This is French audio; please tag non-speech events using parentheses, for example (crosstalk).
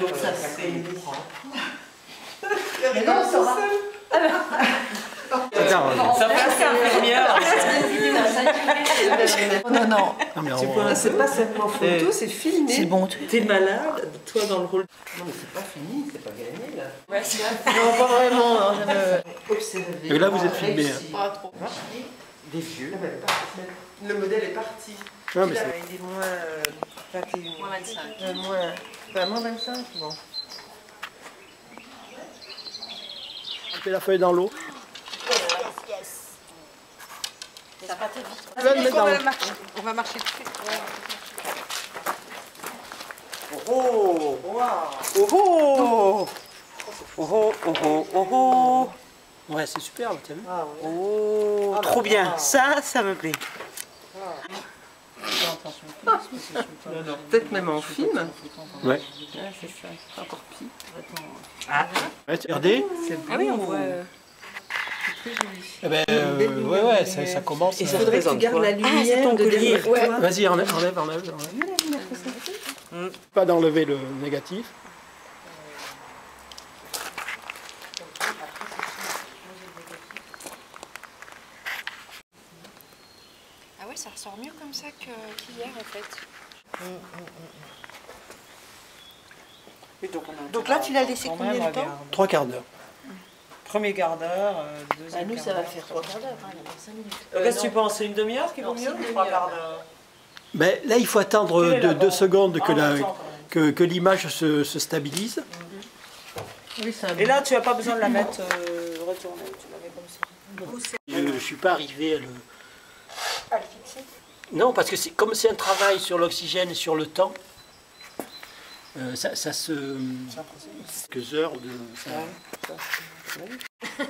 Donc ça c'est (laughs) Mais non, ça va. Ça passe infirmière. (laughs) Non, non, Non, c'est pas simplement photo, c'est filmé. c'est bon. T'es malade, toi dans le rôle. Non mais c'est pas fini, c'est pas gagné là. Non, pas vraiment. hein. (laughs) Et là, vous êtes filmé, hein. Pas trop. Des vieux. Le modèle est parti. Non, mais Là, c'est- il est moins euh, 21. Moins 25. Euh, moins, enfin, moins 25, bon. Mettez la feuille dans l'eau. Ça va très vite. On va marcher dessus. Oh Oh Oh Oh Oh oh oh oh oh Ouais, c'est superbe, t'as vu? Oh Trop bien, ça, ça me plaît. Peut-être même en film. Ouais. c'est ça. Encore pire. Ouais, regardez. Ah oui, on voit. Eh ben, euh, ouais, ouais, ça, ça commence. Et euh, ça Il faudrait que tu gardes la Ah, lumière ton de derrière toi. Vas-y, enlève, enlève, enlève. enlève. Pas d'enlever le négatif. Ça ressort mieux comme ça que- qu'hier en fait. Donc là, tu l'as laissé combien de temps Trois quarts d'heure. Premier quart d'heure, euh, Bah, deuxième Nous, quart ça va d'heure. faire trois quarts d'heure. hein, cinq minutes. Euh, Qu'est-ce que tu penses C'est une demi-heure qui vaut mieux ou trois quarts d'heure Ben, là, il faut attendre deux, secondes que, Ah, que, que l'image se, se stabilise. Un Et là, tu n'as pas besoin de la mettre euh, retournée, tu la mets comme ça. Je ne suis pas arrivé à le... À le fixer. Non, parce que c'est comme c'est un travail sur l'oxygène et sur le temps, euh, ça, ça se... Quelques heures de... ça- (laughs)